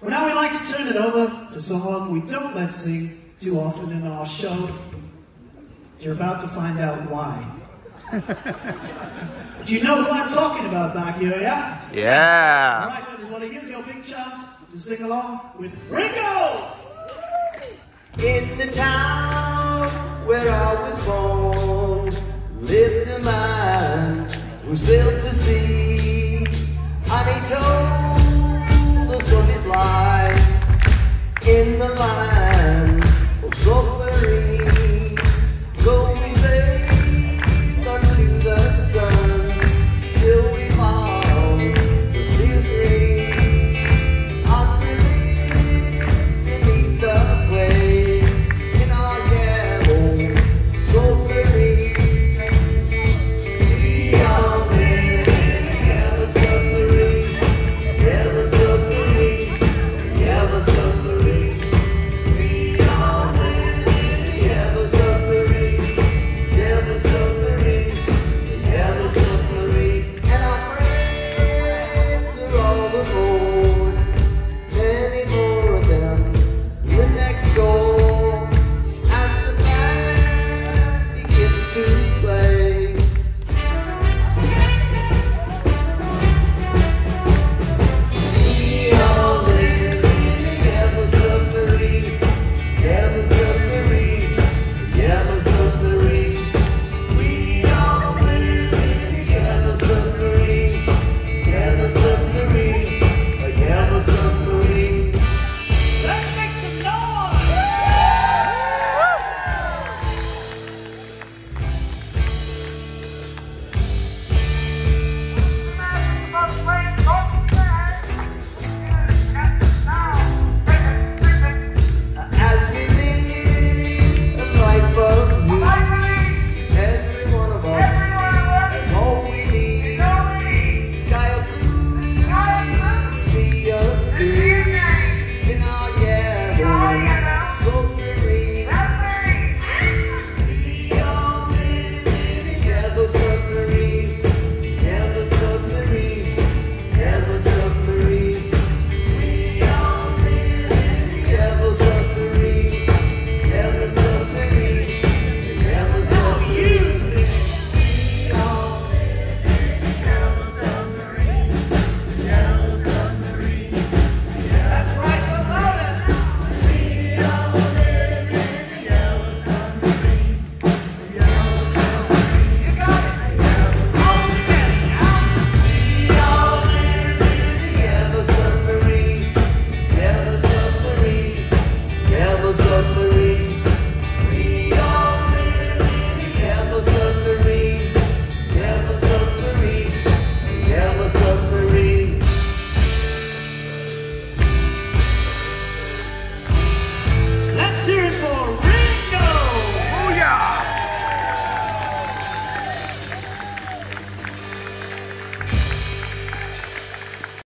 Well, now we like to turn it over to someone we don't let sing too often in our show. You're about to find out why. Do you know who I'm talking about back here, yeah? All Yeah. right, everybody, here's your big chance to sing along with Ringo! In the town where I was born, lived a man who sailed to sea, and he told the line.